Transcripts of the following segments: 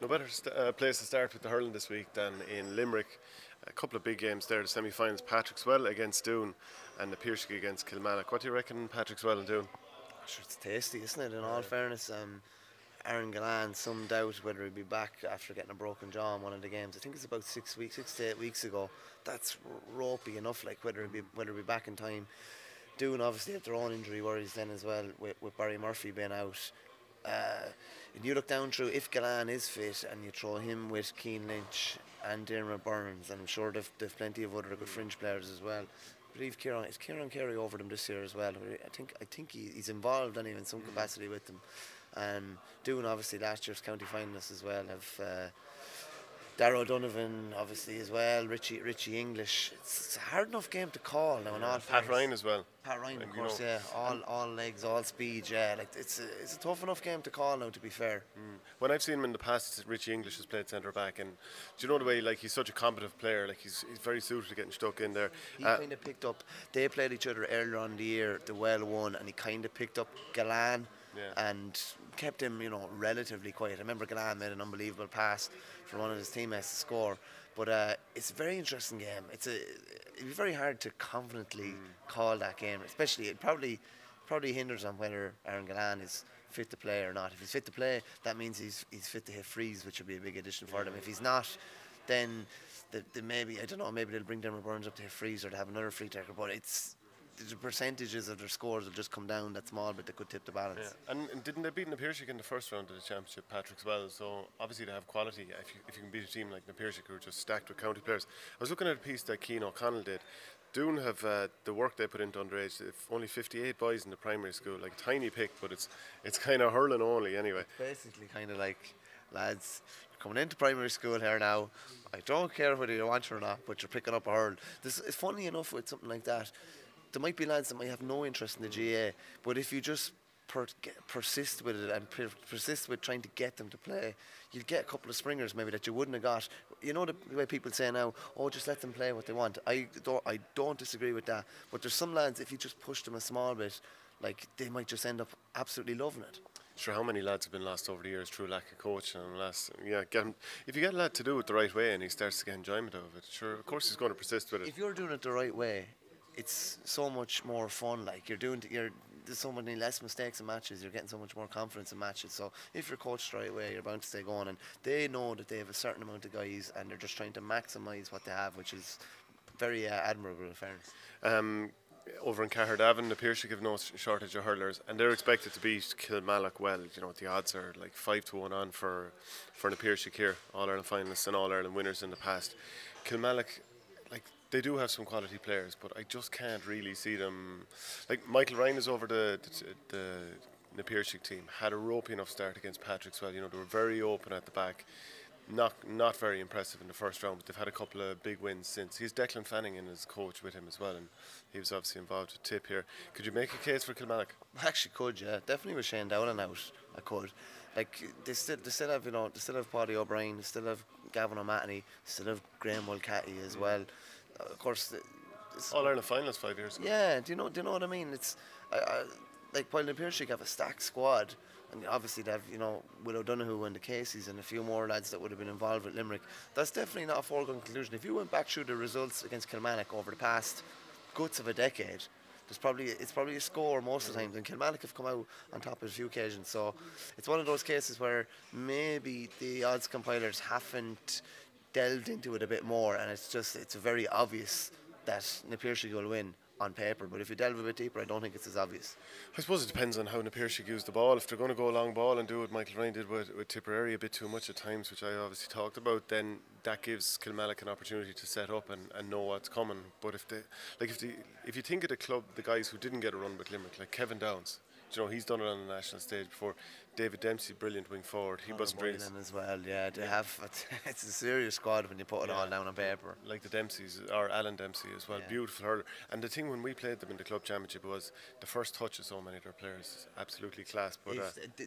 No better st- uh, place to start with the hurling this week than in Limerick. A couple of big games there, the semi finals Patrickswell against Doon and the Piercey against Kilmallock. What do you reckon, Patrickswell and Doon? Sure, it's tasty, isn't it? In all fairness, um, Aaron Gillane, some doubt whether he'd be back after getting a broken jaw in one of the games. I think it's about six weeks, six to eight weeks ago. That's ropey enough, like whether he'd be whether he'd be back in time. Doon obviously have their own injury worries then as well, with, with Barry Murphy being out. Uh, and you look down through if Gillane is fit and you throw him with Cian Lynch and Dermot Burns, and I'm sure they've, they've plenty of other good fringe players as well. I believe Kieran is Kieran Carey over them this year as well. I think I think he, he's involved anyway in some capacity with them. And doing obviously last year's county finalists as well have uh, Darragh Donovan obviously as well, Richie Richie English. It's, it's a hard enough game to call now. In all Pat fairness. Ryan as well. Pat Ryan, of And, you course, know, yeah. All all legs, all speed, yeah. Like it's a, it's a tough enough game to call now. To be fair, When I've seen him in the past, Richie English has played centre back, and do you know the way like he's such a competent player? Like he's he's very suited to getting stuck in there. he Uh, kind of picked up. They played each other earlier on the year, the well won, and he kind of picked up Gillane Yeah. and kept him, you know, relatively quiet. I remember Gillane made an unbelievable pass for one of his teammates to score. But uh, it's a very interesting game. It's a it'd be very hard to confidently call that game, especially it probably probably hinders on whether Aaron Gillane is fit to play or not. If he's fit to play, that means he's he's fit to hit frees, which would be a big addition for them. If he's not, then the, the maybe I don't know. Maybe they'll bring Dermot Burns up to hit frees or to have another free taker. But it's the percentages of their scores will just come down that small bit that could tip the balance. Yeah. And, and didn't they beat Na Piarsaigh in the first round of the championship, Patrick's well? So obviously they have quality. If you, if you can beat a team like Na Piarsaigh who are just stacked with county players. I was looking at a piece that Cian O'Connell did. Doon have uh, the work they put into underage. Only 58 boys in the primary school, like a tiny pick, but it's it's kind of hurling only anyway. Basically, kind of like lads you're coming into primary school here now. I don't care whether you want it or not, but you're picking up a hurl. This it's funny enough with something like that. There might be lads that might have no interest in the mm. GAA, but if you just per, get, persist with it and per, persist with trying to get them to play, you'll get a couple of springers maybe that you wouldn't have got. You know the way people say now, oh, just let them play what they want. I don't, I don't disagree with that. But there's some lads, if you just push them a small bit, like they might just end up absolutely loving it. Sure, how many lads have been lost over the years through lack of coaching and last yeah, get him, if you get a lad to do it the right way and he starts to get enjoyment out of it, sure, of course he's going to persist with it. if you're doing it the right way, it's so much more fun. Like you're doing, you're there's so many less mistakes in matches. You're getting so much more confidence in matches. So if you're coached right way, you're bound to stay going. And they know that they have a certain amount of guys, and they're just trying to maximise what they have, which is very uh, admirable in fairness. Um, over in Caherdavin, the Piercy have no shortage of hurlers, and they're expected to beat Kilmallock well. You know, the odds are like five to one on for for the Piercy here, All Ireland finalists and All Ireland winners in the past. Kilmallock, like they do have some quality players, but I just can't really see them. Like Michael Ryan is over the the, the the team had a ropey enough start against Patrick's well. You know, they were very open at the back not not very impressive in the first round, but they've had a couple of big wins since. He's Declan Fanning and his coach with him as well, and he was obviously involved with Tip here. Could you make a case for Kilmallock? I actually could, yeah, definitely with Shane Dowling out, I could. Like they still, they still have, you know, they still have Paddy O'Brien, they still have Gavin O'Mahony, they still have Graeme Mulcahy as well. Uh, of course, All Ireland finals five years ago. Yeah, do you know? Do you know what I mean? It's I, I, like while the Piercy have a stacked squad, and obviously they have you know Will O'Donoghue and the Caseys and a few more lads that would have been involved with Limerick. That's definitely not a foregone conclusion. If you went back through the results against Kilmallock over the past guts of a decade. There's probably it's probably a score most of the times, and Kilmallock have come out on top of a few occasions. So it's one of those cases where maybe the odds compilers haven't delved into it a bit more, and it's just it's very obvious that Napier will win on paper. But if you delve a bit deeper, I don't think it's as obvious. I suppose it depends on how Napier use the ball. If they're going to go a long ball and do what Michael Ryan did with, with Tipperary a bit too much at times, which I obviously talked about, then that gives Kilmallock an opportunity to set up and, and know what's coming. But if they, like if the, if you think of the club, the guys who didn't get a run with Limerick, like Kevin Downes, do you know he's done it on the national stage before. David Dempsey, brilliant wing forward. He wasn't really Boylan as well. Yeah, they have. It's a serious squad when you put it all down on paper. like the Dempseys or Alan Dempsey as well. Yeah. Beautiful hurler. And the thing when we played them in the club championship was the first touch of so many of their players absolutely class. But uh,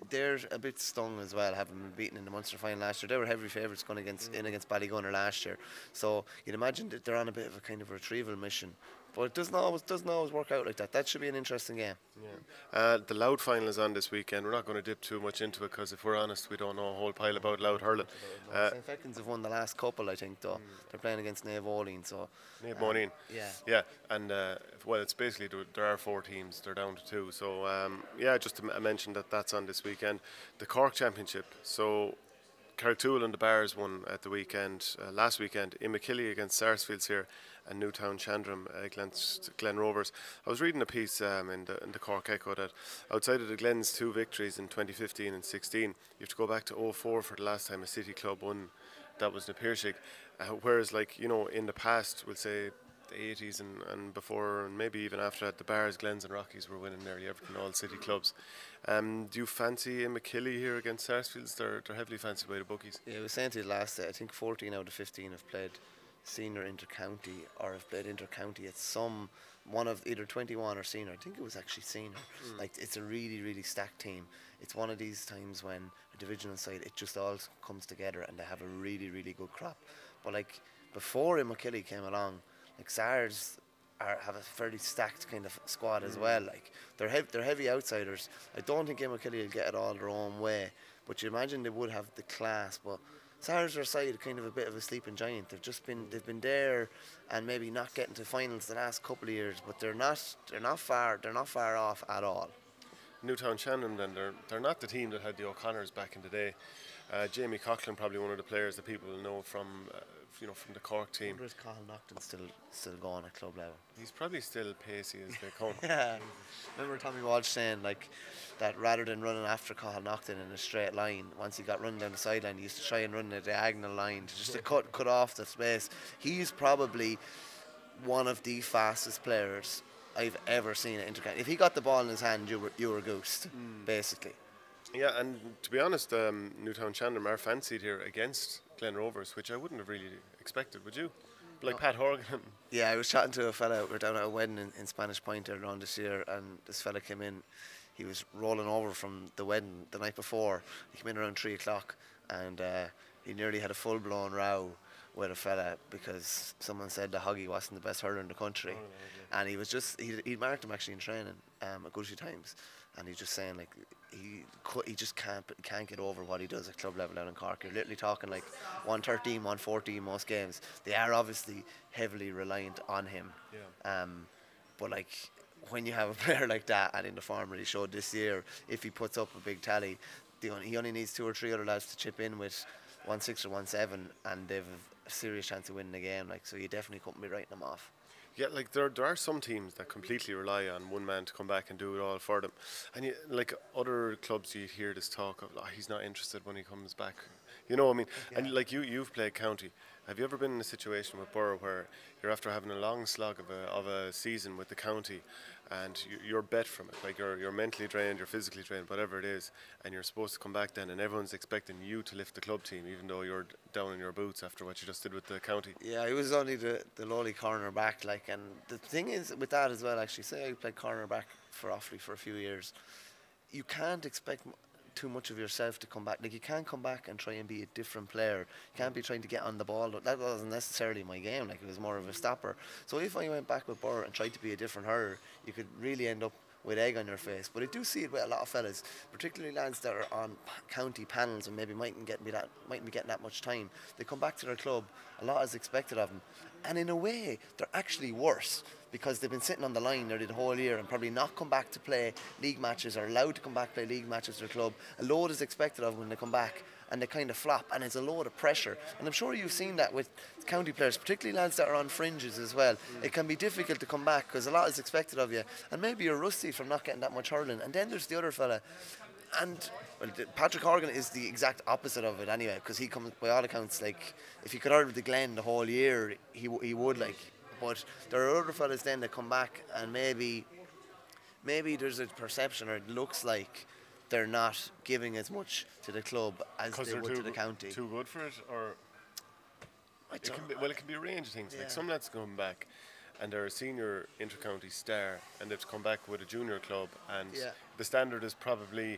they're a bit stung as well, having been beaten in the Munster final last year. They were heavy favourites going against in against Ballygunner last year. So you'd imagine that they're on a bit of a kind of retrieval mission But it doesn't always doesn't always work out like that. That should be an interesting game. Yeah. Uh, the Louth final is on this weekend. We're not going to dip too much into it because if we're honest, we don't know a whole pile about Louth hurling. Uh, St. Fechin's have won the last couple, I think, though. Mm. They're playing against Olin, so. Moline. Um, yeah. Yeah, and uh, well, it's basically there are four teams. They're down to two. So um, yeah, just to m- mention that that's on this weekend. The Cork Championship. So Carrigtwohill and the Barrs won at the weekend uh, last weekend. in Imokilly against Sarsfields here, and Newtownshandrum against Glen Rovers. I was reading a piece um, in, the, in the Cork Echo that outside of the Glen's two victories in 2015 and 16, you have to go back to 04 for the last time a City club won. That was Na Piarsaigh. Uh, whereas, like you know, in the past, we'll say the 80s and, and before, and maybe even after that, the Barrs, Glens, and Rockies were winning nearly everything, all city clubs. Um, do you fancy Imokilly here against Sarsfields? They're, they're heavily fancied by the bookies. Yeah, we to you last day, I think 14 out of 15 have played senior inter-county or have played inter-county at some one of either 21 or senior. I think it was actually senior. Mm. Like it's a really really stacked team. It's one of these times when a divisional side it just all comes together and they have a really really good crop. But like before Imokilly came along, like SARS are, have a fairly stacked kind of squad as mm. well. Like they're heavy, they're heavy outsiders. I don't think Imokilly will get it all their own way, but you imagine they would have the class. But SARS are side kind of a bit of a sleeping giant. They've just been they've been there and maybe not getting to finals the last couple of years, but they're not they're not far they're not far off at all. Newtownshandrum then they're they're not the team that had the O'Connors back in the day. Uh, Jamie Coughlin probably one of the players that people know from uh, you know from the Cork team. Where is Cathal Naughton still still going at club level? He's probably still pacey as they come. yeah. Remember Tommy Walsh saying like that rather than running after Cathal Naughton in a straight line, once he got run down the sideline, he used to try and run a diagonal line to just to cut cut off the space. He's probably one of the fastest players I've ever seen at Intercounty. If he got the ball in his hand, you were you were goosed, mm. basically. Yeah, and to be honest, um, Newtownshandrum are fancied here against Glen Rovers, which I wouldn't have really expected, would you? Like no. Pat Horgan. Yeah, I was chatting to a fella. We are down at a wedding in, in Spanish Point earlier on this year, and this fella came in. He was rolling over from the wedding the night before. He came in around three o'clock, and uh, he nearly had a full blown row with a fella because someone said the Hoggy wasn't the best hurler in the country, oh, yeah. and he was just he he marked him actually in training um, a good few times, and he's just saying like he he just can't can't get over what he does at club level down in Cork. You're literally talking like 113, 114 most games. They are obviously heavily reliant on him. Yeah. Um, but like when you have a player like that, and in the form that he showed this year, if he puts up a big tally, only, he only needs two or three other lads to chip in with one six or one seven, and they've a serious chance of winning the game. Like so, you definitely couldn't be writing them off. Yeah, like there, there are some teams that completely rely on one man to come back and do it all for them, and you, like other clubs, you hear this talk of oh, he's not interested when he comes back. You know, what I mean, yeah. and like you, you've played county. Have you ever been in a situation with Birr where you're after having a long slog of a of a season with the county, and you're bet from it. Like you're you're mentally drained, you're physically drained, whatever it is, and you're supposed to come back then, and everyone's expecting you to lift the club team, even though you're down in your boots after what you just did with the county. Yeah, it was only the the lowly corner back, like, and the thing is with that as well. Actually, say I played corner back for Offaly for a few years, you can't expect too much of yourself to come back. Like you can't come back and try and be a different player. You can't be trying to get on the ball. That wasn't necessarily my game. Like it was more of a stopper. So if I went back with Birr and tried to be a different hurler, you could really end up with egg on your face. But I do see it with a lot of fellas, particularly lads that are on county panels and maybe mightn't get me that mightn't be getting that much time. They come back to their club, a lot is expected of them, and in a way they're actually worse because they've been sitting on the line nearly the whole year and probably not come back to play league matches or allowed to come back play league matches for their club. A load is expected of them when they come back and they kind of flop and it's a load of pressure. And I'm sure you've seen that with county players, particularly lads that are on fringes as well. Mm. It can be difficult to come back because a lot is expected of you and maybe you're rusty from not getting that much hurling. And then there's the other fella and well, Patrick Horgan is the exact opposite of it anyway, because he comes by all accounts like if he could hurl the Glen the whole year, he he would like but there are other fellas then that come back and maybe maybe there's a perception or it looks like they're not giving as much to the club as they would to the county. Too good for it, or it can be, well, it can be a range of things. Yeah. Like some lads come back and they're a senior inter-county star, and they've come back with a junior club, and yeah. the standard is probably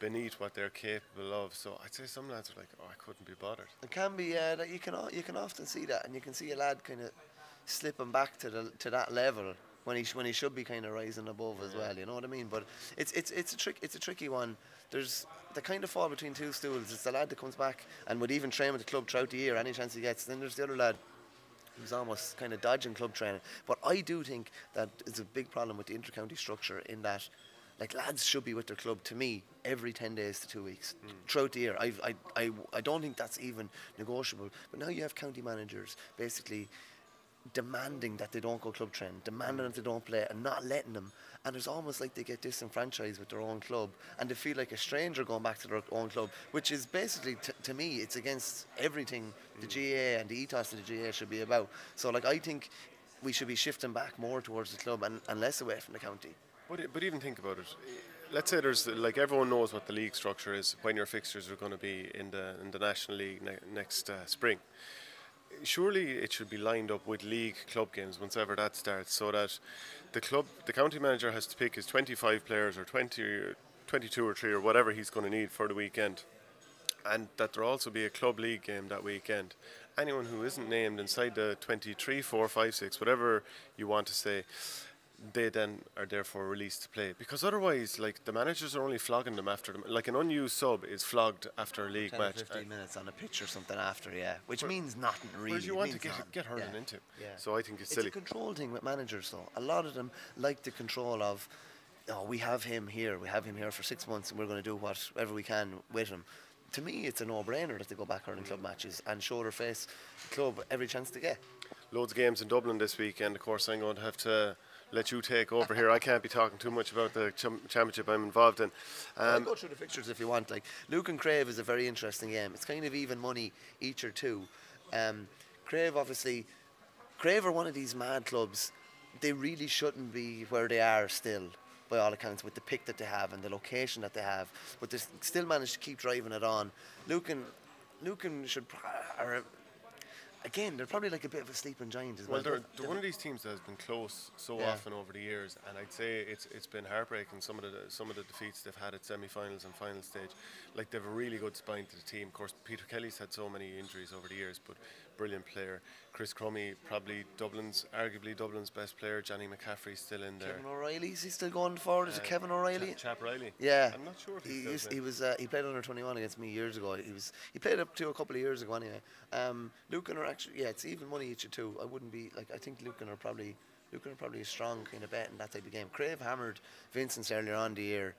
beneath what they're capable of. So I'd say some lads are like, "Oh, I couldn't be bothered." It can be, yeah. Uh, you can you can often see that, and you can see a lad kind of slipping back to the to that level when he sh- when he should be kind of rising above as well. You know what I mean? But it's it's it's a trick it's a tricky one. There's the kind of fall between two stools. It's the lad that comes back and would even train with the club throughout the year any chance he gets. Then there's the other lad who's almost kind of dodging club training. But I do think that it's a big problem with the intercounty structure in that. Like lads should be with their club to me every ten days to two weeks hmm. throughout the year. I've, I, I, I don't think that's even negotiable. But now you have county managers basically demanding that they don't go club training, demanding that they don't play, and not letting them. And it's almost like they get disenfranchised with their own club, and they feel like a stranger going back to their own club, which is basically, t- to me, it's against everything the GAA and the ethos of the GAA should be about. So, like, I think we should be shifting back more towards the club and, and less away from the county. But, but even think about it. Let's say there's like everyone knows what the league structure is when your fixtures are going to be in the in the National League ne- next uh, spring. Surely it should be lined up with league club games whenever that starts, so that the club, the county manager has to pick his 25 players or 20, or 22 or three or whatever he's going to need for the weekend, and that there also be a club league game that weekend. Anyone who isn't named inside the 23, 4, 5, 6, whatever you want to say, they then are therefore released to play because otherwise like the managers are only flogging them after them like an unused sub is flogged after a league 10 or match 15 uh, minutes on a pitch or something after, yeah, which means nothing really. whereas you want to get nothing. get hurling Yeah. into Yeah. so I think it's, It's silly a control thing with managers, though. A lot of them like the control of, oh, we have him here, we have him here for six months, and we're going to do whatever we can with him. To me, it's a no-brainer that they go back hurling club matches and show their face the club every chance they get. loads of games in Dublin this weekend of course I'm going to have to let you take over here I can't be talking too much about the cham- championship I'm involved in I'll um, go through the fixtures if you want. Like Luke and Craobh is a very interesting game. It's kind of even money each or two. Um, Craobh obviously, Craobh are one of these mad clubs. They really shouldn't be where they are still, by all accounts, with the pick that they have and the location that they have. But they still manage to keep driving it on. Lucan, Lucan should are again. They're probably like a bit of a sleeping giant as well. Well, they're, They're- one of these teams that has been close so Yeah. often over the years, and I'd say it's it's been heartbreaking. Some of the some of the defeats they've had at semi-finals and final stage, like they've a really good spine to the team. Of course, Peter Kelly's had so many injuries over the years, but brilliant player. Chris Crummey, probably Dublin's arguably Dublin's best player. Johnny McCaffrey's still in there. Kevin O'Reilly, is he still going forward? Is it Uh, Kevin O'Reilly? Chap, Chap Riley. Yeah, I'm not sure if he, he was. Uh, he played under twenty one against me years ago. He was. He played up to a couple of years ago anyway. Um, Lucan are actually. Yeah, it's even money each of two. I wouldn't be like. I think Lucan are probably. Lucan are probably a strong kind of bet in that type of game. Craobh hammered Vincent's earlier on the year.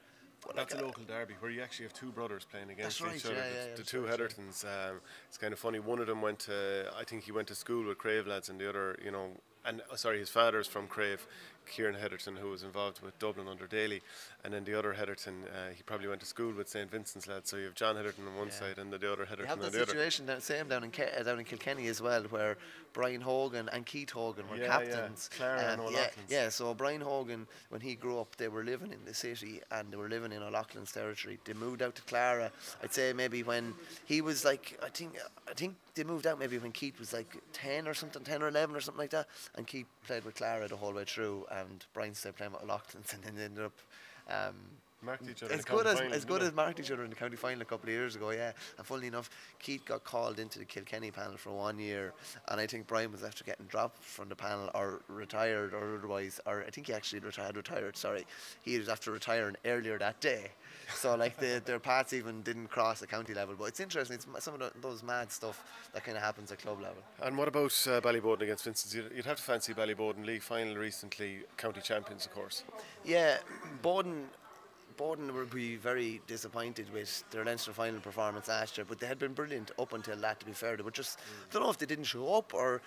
But That's like, a uh, local derby where you actually have two brothers playing against right, each other. yeah, the, yeah, the two. Heathertons. Um, it's kind of funny. One of them went to, I think he went to school with Craobh lads, and the other, you know, and uh, sorry, his father's from Craobh, Kieran Heatherton, who was involved with Dublin under Daly, and then the other Heatherton, uh, he probably went to school with St Vincent's lads. So you have John Heatherton on one Yeah. side, and the, the other You Heatherton on the other. situation down, same down in Ke- uh, down in Kilkenny as well, where Brian Hogan and Keith Hogan were Yeah, yeah. captains. Clara and yeah, yeah. So Brian Hogan, when he grew up, they were living in the city and they were living in O'Loughlin's territory. They moved out to Clara. I'd say maybe when he was like, I think, I think they moved out maybe when Keith was like ten or something, ten or eleven or something like that. And Keith played with Clara the whole way through, and Brian stayed playing with O'Loughlin's, and then ended up. Um, Marked each other. in as the good as final, as good as marked each other in the county final a couple of years ago, yeah. And funnily enough, Keith got called into the Kilkenny panel for one year, and I think Brian was after getting dropped from the panel or retired or otherwise, or I think he actually retired. Retired, sorry, he was after retiring earlier that day. So like the, their paths even didn't cross the county level. But it's interesting. It's some of the, those mad stuff that kind of happens at club level. And what about uh, Ballyboden against Vincent's? You'd, you'd have to fancy Ballyboden League final recently, county champions, of course. Yeah, Boden, Boden would be very disappointed with their Leinster final performance last year, but they had been brilliant up until that. To be fair, they were just I don't know if they didn't show up or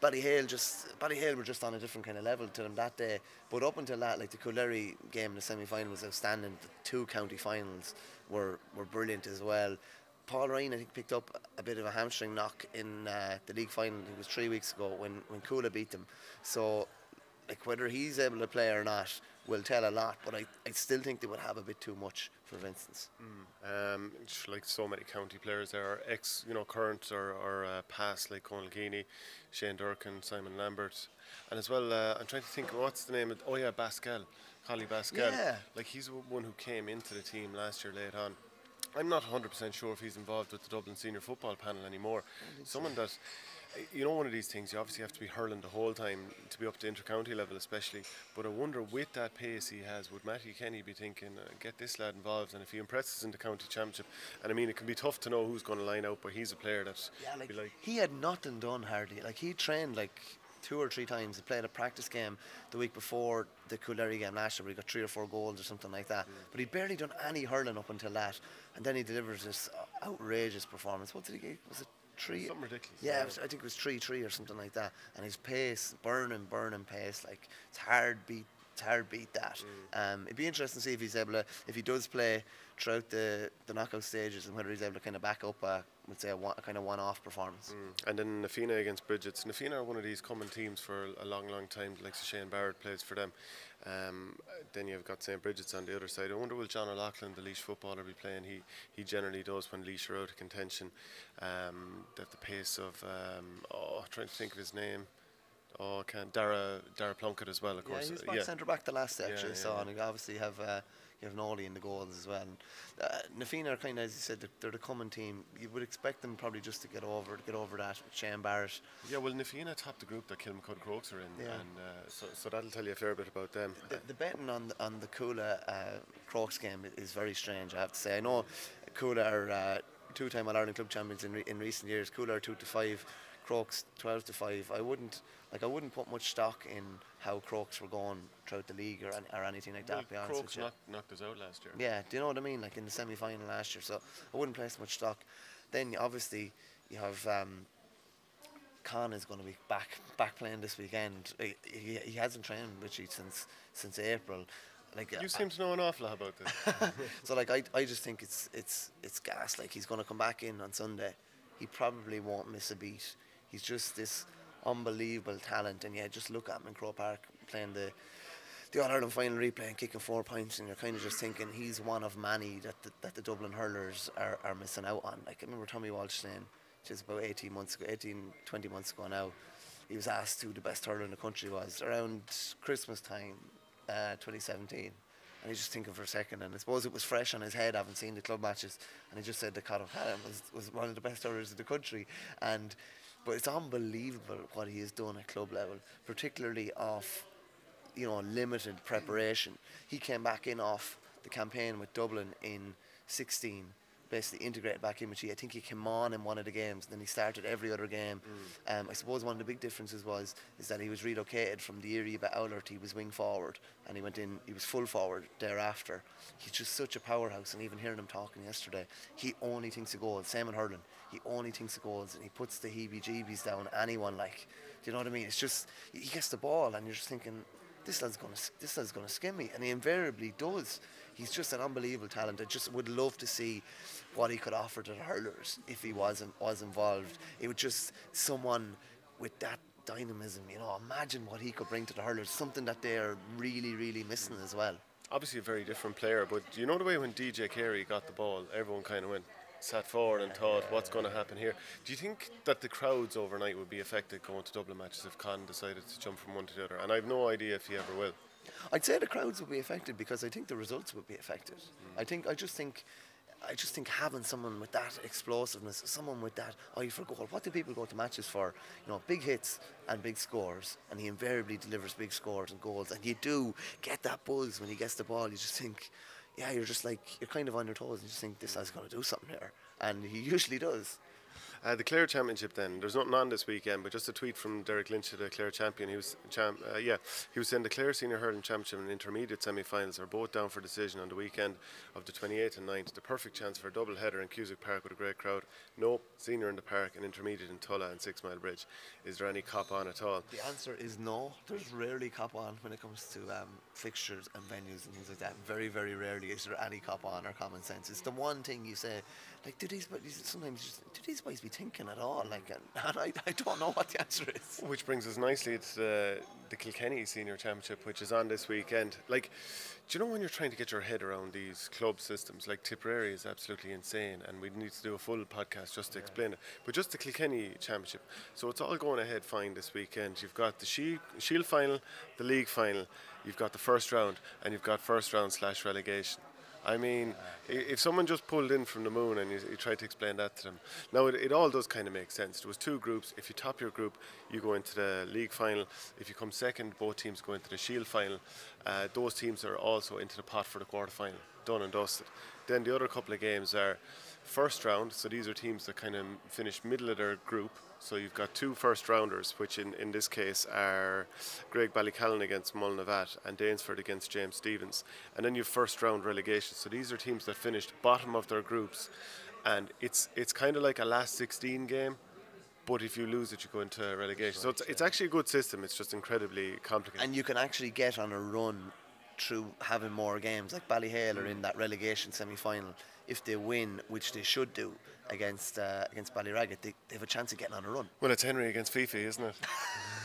Ballyhale just Ballyhale were just on a different kind of level to them that day. But up until that, like the Coolderry game in the semi final was outstanding. The two county finals were were brilliant as well. Paul Ryan, I think, picked up a bit of a hamstring knock in uh, the league final. It was three weeks ago when when Cuala beat them. So like whether he's able to play or not will tell a lot. But I, I still think they would have a bit too much for Vincent's. Um, just like so many county players, there are ex, you know, current or, or uh, past like Conal Keaney, Shane Durkin, Simon Lambert, and as well. Uh, I'm trying to think what's the name of. Oh yeah, Basquel, Collie Basquel. Yeah. Like he's one who came into the team last year late on. I'm not 100% sure if he's involved with the Dublin senior football panel anymore. Someone that, you know, one of these things, you obviously have to be hurling the whole time to be up to inter-county level, especially. But I wonder, with that pace he has, would Mattie Kenny be thinking, uh, get this lad involved? And if he impresses in the county championship, and I mean, it can be tough to know who's going to line out, but he's a player that, Yeah, like, be like he had nothing done hardly. Like he trained like two or three times. He played a practice game the week before the Coolderry game last year, where he got three or four goals or something like that. But he'd barely done any hurling up until that, and then he delivers this outrageous performance. What did he get? Was it three? Something ridiculous, Yeah, yeah. was- I think it was three three or something like that. And his pace, burning, burning pace, like it's hard beat. It's hard beat that. Mm. Um, it'd be interesting to see if he's able to, if he does play throughout the, the knockout stages, and whether he's able to kind of back up a, would say a, one, a kind of one-off performance. Mm. And then Na Fianna against Brigid's. Nafina are one of these common teams for a long, long time. Like Shane Barrett plays for them. Um, then you've got St Bridget's on the other side. I wonder will John O'Loughlin, the Laois footballer, be playing? He he generally does when Laois are out of contention. Um, at the pace of um, oh, trying to think of his name. Oh, can Dara Dara Plunkett as well, of Yeah, course. he was Uh, back centre back the last Yeah, actually yeah, yeah. and you obviously have uh, you have Nolly in the goals as well. And, uh, Na Fianna are kind of, as you said, they're, the common team. You would expect them probably just to get over get over that. with Shane Barrett, Yeah, well, Na Fianna topped the group that Kilmacud Crokes are in, Yeah. and uh, so, so that'll tell you a fair bit about them. the, the betting on the, on the Cuala uh, Crokes game is very strange. I have to say. I know Cuala are uh, two-time All Ireland club champions in, re- in recent years. Cuala are two to five, Crokes twelve to five. I wouldn't like I wouldn't put much stock in how Crokes were going throughout the league or, an- or anything like that. Well, to be Crokes knocked, knocked us out last year. Yeah, do you know what I mean? Like in the semi final last year, so I wouldn't place much stock. Then obviously you have um, Con is going to be back back playing this weekend. He, he, he hasn't trained Richie since since April. Like You uh, seem to know an awful lot about this. so like I, I just think it's it's it's gas. Like he's going to come back in on Sunday. He probably won't miss a beat. He's just this unbelievable talent. And yeah, just look at him in Croke Park playing the the All Ireland final replay and kicking four points, and you're kind of just thinking he's one of many that the, that the Dublin hurlers are, are missing out on. Like I remember Tommy Walsh saying, just about 18 months ago, 18, 20 months ago now, he was asked who the best hurler in the country was around Christmas time, uh, 2017. And he's just thinking for a second, and I suppose it was fresh on his head, having seen the club matches, and he just said that Con O'Callaghan was, was one of the best hurlers in the country. And but it's unbelievable what he has done at club level, particularly off you know, limited preparation. He came back in off the campaign with Dublin in 16, basically integrated back in with you. I think he came on in one of the games, then he started every other game. Um, I suppose one of the big differences was is that he was relocated from the area by Oulart. He was wing forward, and he went in. He was full forward thereafter. He's just such a powerhouse, and even hearing him talking yesterday, he only thinks of goals. Same in hurling, he only thinks of goals, and he puts the heebie-jeebies down anyone like. Do you know what I mean? It's just he gets the ball, and you're just thinking this lad's gonna this lad's gonna skim me, and he invariably does. He's just an unbelievable talent. I just would love to see what he could offer to the hurlers if he wasn't was involved. It would just someone with that dynamism, you know. Imagine what he could bring to the hurlers. Something that they're really, really missing as well. Obviously, a very different player, but you know the way when DJ Carey got the ball, everyone kind of went, sat forward and thought, what's going to happen here? Do you think that the crowds overnight would be affected going to Dublin matches if Con decided to jump from one to the other? And I have no idea if he ever will. I'd say the crowds would be affected because I think the results would be affected. Mm. I think I just think I just think having someone with that explosiveness, someone with that eye for goal. What do people go to matches for? You know, big hits and big scores, and he invariably delivers big scores and goals. And you do get that buzz when he gets the ball. You just think, yeah, you're just like you're kind of on your toes, and you just think this guy's going to do something here, and he usually does. Uh, the Clare Championship. Then there's nothing on this weekend, but just a tweet from Derek Lynch, to the Clare champion. He was, champ, uh, yeah, he was saying the Clare Senior Hurling Championship and Intermediate semi-finals are both down for decision on the weekend of the 28th and 9th. The perfect chance for a double header in Cusack Park with a great crowd. No senior in the park and intermediate in Tulla and Six Mile Bridge. Is there any cop on at all? The answer is no. There's rarely cop on when it comes to um, fixtures and venues and things like that. Very, very rarely is there any cop on or common sense. It's the one thing you say, like, do these boys, sometimes just, do these boys be thinking at all? Like, uh, and, and I, I don't know what the answer is. Which brings us nicely to the, the Kilkenny Senior Championship, which is on this weekend. Like, do you know when you're trying to get your head around these club systems? Like Tipperary is absolutely insane, and we need to do a full podcast just to explain it. But just the Kilkenny Championship, so it's all going ahead fine this weekend. You've got the Shield, Shield final, the League final, you've got the first round, and you've got first round slash relegation. I mean, if someone just pulled in from the moon and you, you tried to explain that to them, now it, it all does kind of make sense. There was two groups. If you top your group, you go into the league final. If you come second, both teams go into the Shield final. Uh, those teams are also into the pot for the quarter final. Done and dusted. Then the other couple of games are first round. So these are teams that kind of finish middle of their group. So you've got two first rounders, which in, in this case are Graigue-Ballycallan against Mullinavat and Danesfort against James Stephens. And then you've first round relegation. So these are teams that finished bottom of their groups. And it's it's kind of like a last 16 game, but if you lose it, you go into relegation. So it's, it's actually a good system. It's just incredibly complicated. And you can actually get on a run through having more games. Like Ballyhale are in that relegation semi final. If they win, which they should do against uh, against Ballyraggett, they, they have a chance of getting on a run. well, it's Henry against Fifi, isn't it?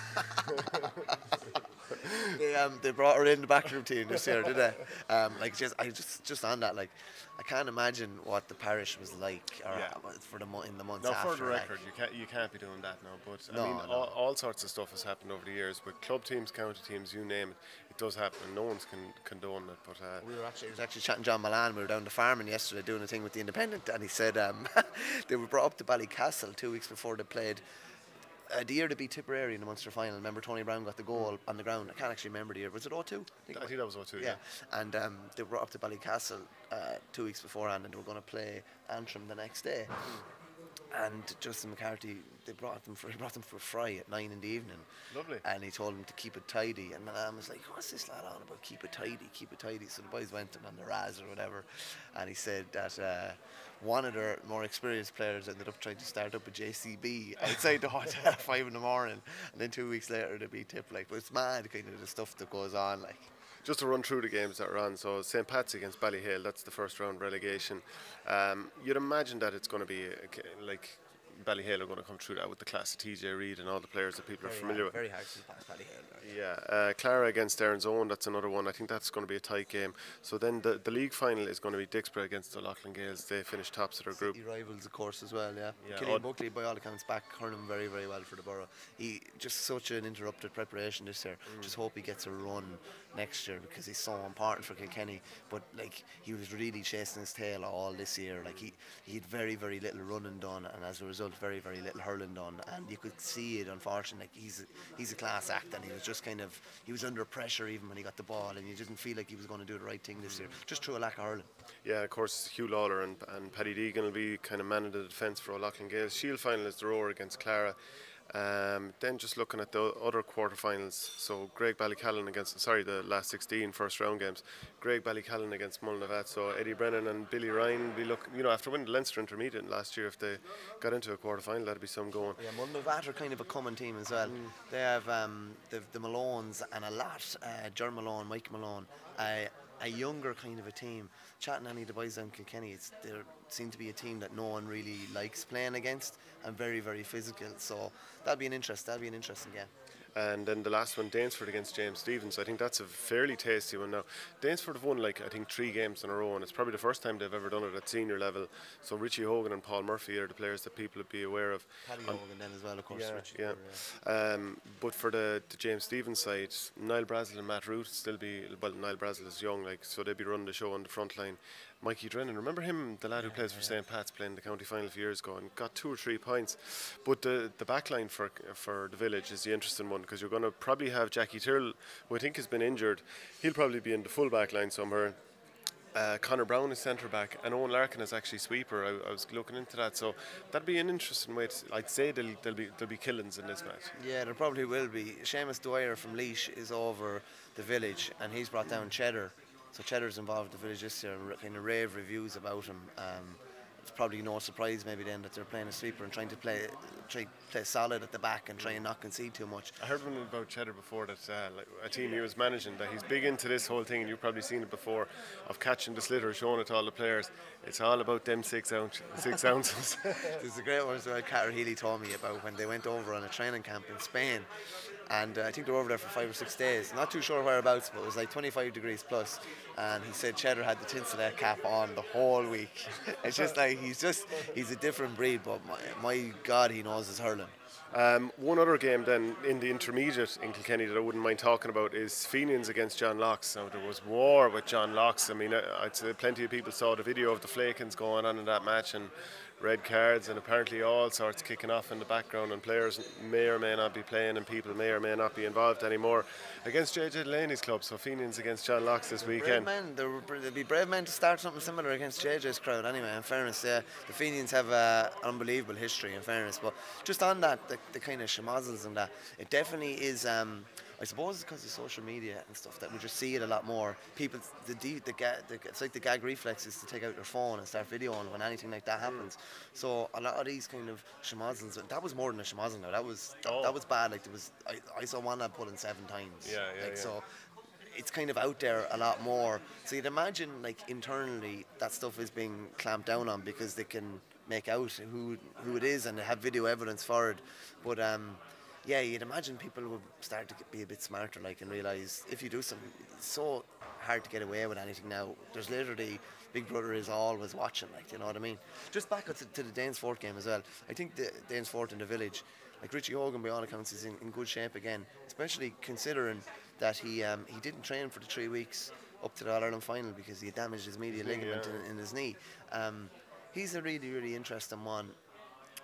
they, um, they brought her in the backroom team this year, did they? Um, like just, I just, just on that, like, I can't imagine what the parish was like, or Yeah. uh, for the mo- in the months No, after. for the like. record, you can't you can't be doing that now. But I No, mean, no. All, all sorts of stuff has happened over the years with club teams, county teams, you name it. It does happen, and no one's can condone it. But uh, We were actually, I was actually chatting to John Mullane. We were down to farming yesterday doing a thing with the Independent, and he said um, they were brought up to Ballycastle two weeks before they played. The year to beat Tipperary in the Munster final. Remember Tony Browne got the goal on the ground. I can't actually remember the year. Was it 0 2? I think that was 0 2, yeah. Yeah, and um, they were up to Ballycastle uh, two weeks beforehand, and they were going to play Antrim the next day. And Justin McCarthy, they brought them for he brought them for a fry at nine in the evening. Lovely. And he told them to keep it tidy. And Mullane was like, "What's this lad on about? Keep it tidy, keep it tidy." So the boys went and on the Raz or whatever, and he said that. Uh, one of their more experienced players ended up trying to start up a JCB outside the hotel at five in the morning, and then two weeks later they beat Tip. Like, but it's mad, kind of the stuff that goes on. Like, Just to run through the games that are on. So St. Pat's against Ballyhale, that's the first round relegation. Um, you'd imagine that it's going to be like Ballyhale are going to come through that with the class of TJ Reid and all the players that people are familiar with. very hard to pass Ballyhale. Yeah, uh, Clara against Erin's Own, that's another one. I think that's going to be a tight game. So then the, the league final is going to be Dicksboro against the Loughlin Gaels. They finished tops of their group. City rivals, of course, as well. Yeah. Yeah, Cillian Buckley, by all accounts, back hurling very, very well for the borough. He just such an interrupted preparation this year. Mm. Just hope he gets a run next year because he's so important for Kilkenny. But like he was really chasing his tail all this year. Like he he had very, very little running done, and as a result, very, very little hurling done. And you could see it. Unfortunately, like he's a, he's a class act, and he was just kind of he was under pressure even when he got the ball, and you didn't feel like he was going to do the right thing this year, just through a lack of hurling. Yeah, of course, Huw Lawlor and, and Paddy Deegan will be kind of man of the defence for O'Loughlin Gaels. Shield final is the Roar against Clara. Um, then just looking at the other quarterfinals, so Graigue-Ballycallan against, sorry, the last 16 first round games. Graigue-Ballycallan against Mullinavat. So Eddie Brennan and Billy Ryan be look, you know, after winning the Leinster Intermediate last year, if they got into a quarterfinal, that'd be some going. Yeah, Mullinavat are kind of a common team as well. They have um, the, the Malones and a lot, uh, Jer Malone, Mike Malone, uh, a younger kind of a team. Chatting of the boys down Kilkenny, it's, they seem to be a team that no one really likes playing against and very, very physical. So that'll be an interest. That'll be an interesting game. And then the last one, Danesfort against James Stephens. I think that's a fairly tasty one now. Danesfort have won like I think three games in a row, and it's probably the first time they've ever done it at senior level. So Richie Hogan and Paul Murphy are the players that people would be aware of. Paddy Hogan then as well, of course. yeah, Richie yeah. Moore, Um, but for the, the James Stephens side, Niall Brazel and Matt Ruth still be well. Niall Brazel is young, like so they'd be running the show on the front line. Mikey Drennan, remember him, the lad who plays for St. Pat's, playing the county final a few years ago and got two or three points. But the the back line for for the village is the interesting one because you're going to probably have Jackie Tyrrell, who I think has been injured. He'll probably be in the full back line somewhere. Uh, Connor Brown is centre back, and Eoin Larkin is actually sweeper. I, I was looking into that, so that'd be an interesting way. To, I'd say there'll, there'll be there'll be killings in this match. Yeah, there probably will be. Seamus Dwyer from Laois is over the village, and he's brought down Cheddar. So Cheddar's involved in the village this year, kind of rave reviews about him. Um, it's probably no surprise maybe then that they're playing a sweeper and trying to play try play solid at the back and try and not concede too much. I heard one about Cheddar before that uh, like a team he was managing that he's big into this whole thing, and you've probably seen it before, of catching the sliotar, showing it to all the players. It's all about them six ounce, six ounces. There's a great one as well. Carter Healy told me about when they went over on a training camp in Spain, and uh, I think they were over there for five or six days. Not too sure whereabouts, but it was like 25 degrees plus. And he said Cheddar had the Tinselhead cap on the whole week. It's just like he's just he's a different breed, but my, my God, he knows his hurling. Um, one other game then in the intermediate in Kilkenny that I wouldn't mind talking about is Fenians against John Lockes. Now there was war with John Lockes. I mean, I- I'd say plenty of people saw the video of the Flakens going on in that match and red cards and apparently all sorts kicking off in the background and players may or may not be playing and people may or may not be involved anymore against JJ Delaney's club. So Fenians against John Lockes this Brave weekend. men, there'd be brave men to start something similar against JJ's crowd. Anyway, in fairness, yeah, the Fenians have an unbelievable history. In fairness, but just on that, the, the kind of schmozzles and that, it definitely is. Um, I suppose it's because of social media and stuff that we just see it a lot more. People, the, the, the, the it's like the gag reflex is to take out their phone and start videoing when anything like that happens. So a lot of these kind of schmozzles, that was more than a schmozzle now. That was that, Oh. that was bad. Like there was, I, I saw one that put in seven times. Yeah, yeah, like, yeah. So it's kind of out there a lot more. So you'd imagine like internally that stuff is being clamped down on because they can make out who who it is and have video evidence for it. But um, yeah, you'd imagine people would start to be a bit smarter, like and realise if you do something, it's so hard to get away with anything now. There's literally Big Brother is always watching, like you know what I mean. Just back to, to the Danesfort game as well. I think the Danesfort in the village, like Richie Hogan, by all accounts, is in, in good shape again, especially considering that he um, he didn't train for the three weeks up to the All Ireland final because he had damaged his medial ligament yeah. in, in his knee. Um, he's a really really interesting one.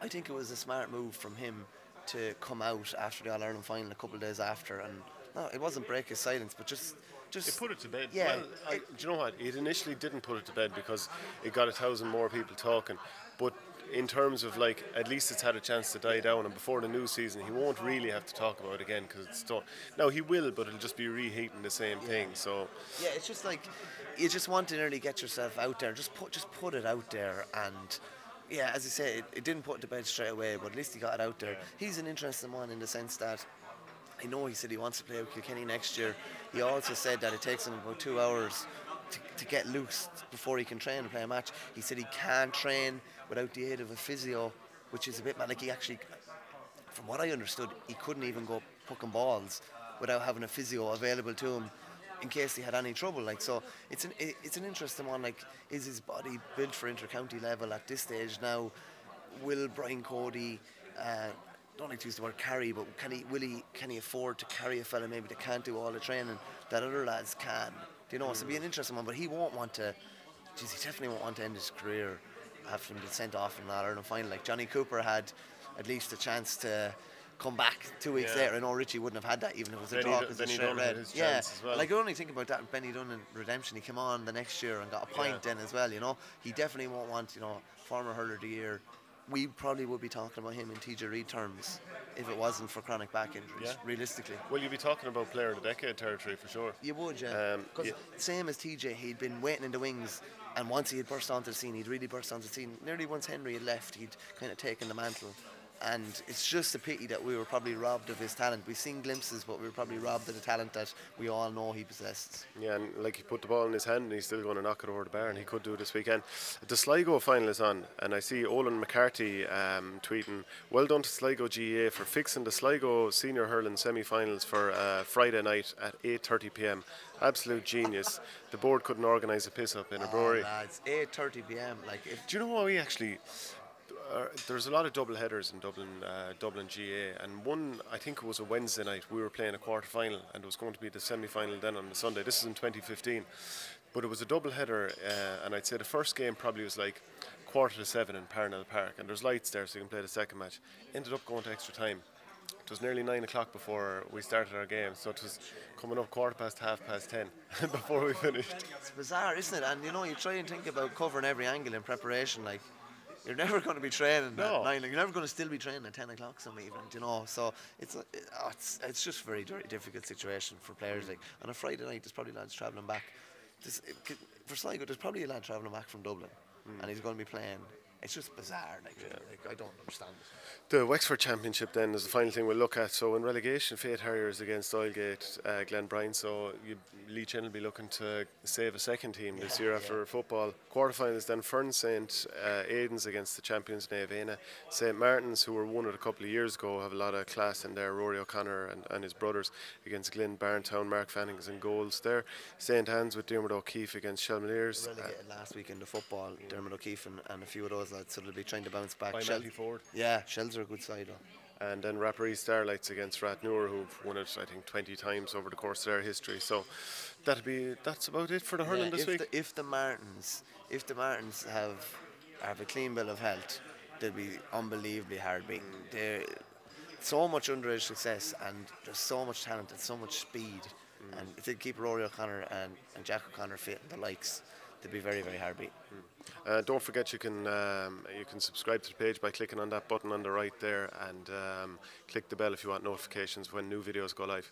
I think it was a smart move from him to come out after the All Ireland final a couple of days after, and no, it wasn't break his silence, but just just It put it to bed. Yeah, Well, I, do you know what? It initially didn't put it to bed because it got a thousand more people talking. But in terms of like, at least it's had a chance to die down. And before the new season, he won't really have to talk about it again because it's done. Now he will, but it'll just be reheating the same thing. So Yeah, it's just like you just want to nearly get yourself out there. Just put just put it out there and. Yeah, as I say, it, it didn't put it to bed straight away, but at least he got it out there. He's an interesting one in the sense that I know he said he wants to play with Kilkenny next year. He also said that it takes him about two hours to, to get loose before he can train and play a match. He said he can't train without the aid of a physio, which is a bit mad. Like he actually, from what I understood, he couldn't even go pucking balls without having a physio available to him in case he had any trouble. Like so, it's an it- it's an interesting one. Like, is his body built for intercounty level at this stage now? Will Brian Cody? Uh, don't like to use the word carry, but can he will he can he afford to carry a fella maybe that can't do all the training that other lads can? Do you know? So it'll be an interesting one, but he won't want to. Geez, he definitely won't want to end his career after him been sent off in that Ireland final. Like Johnny Cooper had at least a chance to come back two weeks Yeah. later. and know Richie wouldn't have had that even if it was a Benny draw 'cause it's straight red. his yeah, as well. like I only think about that with Benny Dunne in Redemption. He came on the next year and got a point Yeah. then as well. You know, he definitely won't want you know former hurler of the year. We probably would be talking about him in TJ Reid terms if it wasn't for chronic back injuries. Yeah. Realistically. well, you'd be talking about player of the decade territory for sure. You would, yeah. Um, Because yeah. same as TJ, he'd been waiting in the wings, and once he had burst onto the scene, he'd really burst onto the scene. Nearly once Henry had left, he'd kind of taken the mantle. And it's just a pity that we were probably robbed of his talent. We've seen glimpses, but we were probably robbed of the talent that we all know he possessed. Yeah, and like he put the ball in his hand and he's still going to knock it over the bar, and he could do it this weekend. The Sligo final is on, and I see Olin McCarthy um, tweeting, "Well done to Sligo GAA for fixing the Sligo senior hurling semi-finals for uh, Friday night at 8:30 p.m. Absolute genius. The board couldn't organise a piss up in a brewery." Oh, lads, 8:30 p.m. Like if Do you know what we actually? Uh, there's a lot of double headers in Dublin, uh, Dublin GAA, and one I think it was a Wednesday night. We were playing a quarter final, and it was going to be the semi final then on the Sunday. This is in 2015, but it was a double header, uh, and I'd say the first game probably was like quarter to seven in Parnell Park, and there's lights there, so you can play the second match. Ended up going to extra time. It was nearly nine o'clock before we started our game, so it was coming up quarter past half past ten before we finished. It's bizarre, isn't it? And you know, you try and think about covering every angle in preparation. Like, you're never going to be training No. at nine. You're never going to still be training at ten o'clock some evening. You know, so it's a, it, oh, it's it's just a very very difficult situation for players. Like on a Friday night, there's probably lads travelling back. It, for Sligo, there's probably a lad travelling back from Dublin, hmm. and he's going to be playing. It's just bizarre. Like, like I don't understand it. The Wexford Championship then is the final thing we'll look at. So in relegation, Faythe Harriers against Oylegate, uh, Glenbrien. So you, Lee Chen will be looking to save a second team this year after football. Quarterfinals then Fern St. Uh, Aidan's against the champions Neavena. St. Martin's, who were won it a couple of years ago, have a lot of class in there. Rory O'Connor and, and his brothers against Glen Barntown. Mark Fanning's in goals there. St. Anne's with Dermot O'Keefe against Shelmaliers. Uh, Relegated last week in the football, Dermot O'Keefe and, and a few of those lads, so they'll be trying to bounce back. by Shel- Ford. yeah, Shells are a good side. Though. and then Rapparee Starlights against Rathnure, who've won it I think 20 times over the course of their history. So that'll be that's about it for the hurling Yeah, this if week. The, if the Martins, if the Martins have have a clean bill of health, they'll be unbelievably hard beaten. They're so much underage success and there's so much talent and so much speed. Mm. And if they keep Rory O'Connor and, and Jack O'Connor fit and the likes, they'll be very very hard beaten. Uh, don't forget you can um, you can subscribe to the page by clicking on that button on the right there and um, click the bell if you want notifications when new videos go live.